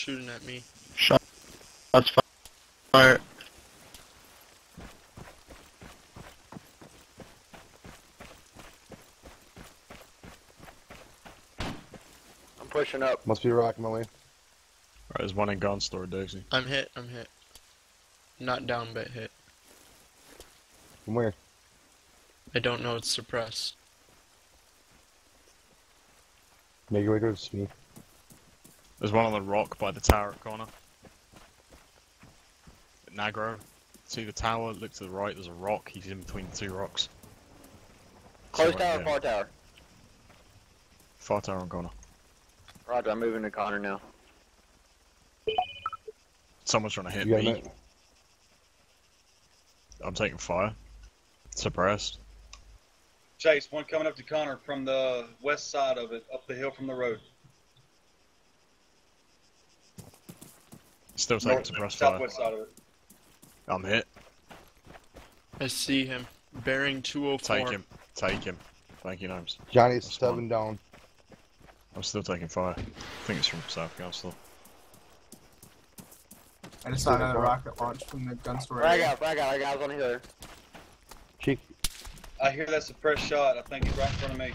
shooting at me. Shot. Shots fired. I'm pushing up. Must be rocking my way. Right, there's one in gun store, Dixie. I'm hit. I'm hit. Not down, but hit. From where? I don't know. It's suppressed. Make your way towards me. There's one on the rock by the tower at corner. Nagro. See the tower, look to the right, there's a rock, he's in between the two rocks. Close Right tower, there. far tower. Far tower on corner. Roger, I'm moving to Connor now. Someone's trying to hit me. it? I'm taking fire. Suppressed. Chase, one coming up to Connor from the west side of it, up the hill from the road. Still taking suppressed fire. southwest side of it. I'm hit. I see him. Bearing 204. Take him. Take him. Thank you, Gnomes. Johnny's That's seven one. down. I'm still taking fire. I think it's from South Council. I just saw another rocket launch from the gun store. Frag out, frag out, I got on the hill. Cheek. I hear that suppressed shot. I think he's right in front of me.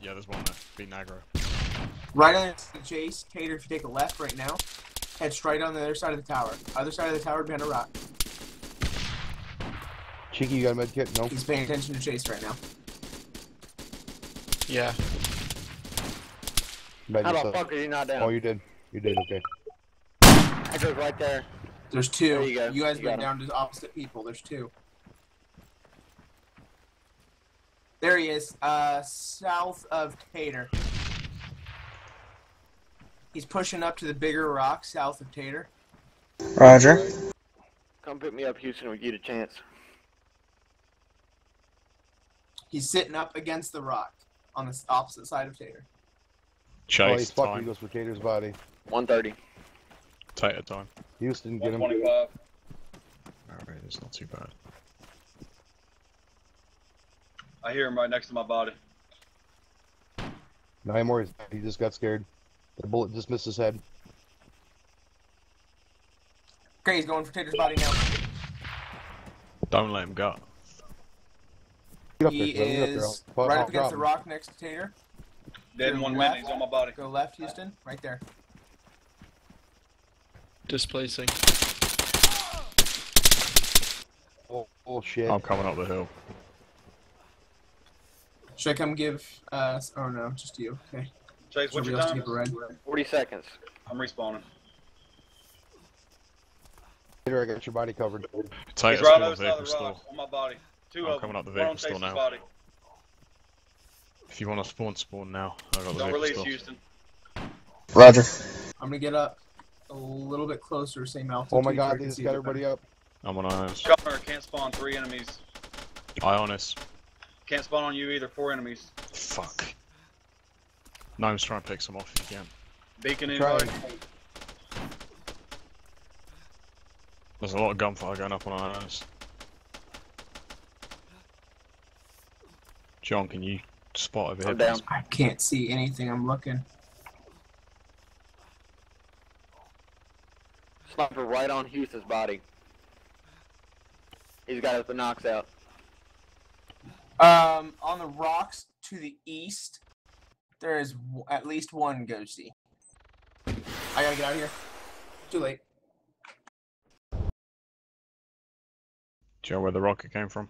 Yeah, there's one there. Be Nagro. Right on the chase, Tater. If you take a left right now, head straight on the other side of the tower. Other side of the tower behind a rock. Cheeky, you got a med kit? No. He's paying attention to chase right now. Yeah. Med How the fuck are you not down? Oh, you did. You did. Okay. I goes right there. There's two. There you go. guys You went down to opposite people. There's two. There he is, uh, south of Tater. He's pushing up to the bigger rock south of Tater. Roger. Come pick me up, Houston, when you get a chance. He's sitting up against the rock on the opposite side of Tater. Chase. oh, he's Chase fucking time. goes for Tater's body. 130. Tater time. Houston, get him. 125. Alright, it's not too bad. I hear him right next to my body. Nine more. he's- He just got scared. The bullet just missed his head. Okay, he's going for Tater's body now. Don't let him go. Get up He there. Get up there. is I'll- right up against the rock next to Tater. Dead one left. minute. He's on my body. Go left, Houston. Right there. Displacing. Oh, oh shit. I'm coming up the hill. Should I come give? Uh, oh no, just you. Okay. Chase, what's Somebody your else to time? red. 40 seconds. I'm respawning. Tater, I got your body covered. He's Tater's right still on on the other side vehicle of the store. rock on my body. Two I'm of coming them. up the One vehicle store now. body. If you want to spawn, spawn now. I got the Don't release store. Houston. Roger. I'm gonna get up a little bit closer, same altitude. Oh my god, I they just got everybody up. I'm on Ionis. Connor can't spawn three enemies. Ionis. Can't spawn on you either. Four enemies. Fuck. Gnomes trying to pick some off if you can. Beacon Try anybody? There's a lot of gunfire going up on our nose. John, can you spot over here? I'm down. please? I can't see anything. I'm looking. Sniper right on Houston's body. He's got us the knocks out. Um, on the rocks to the east, there is at least one ghosty. I gotta get out of here. Too late. Do you know where the rocket came from?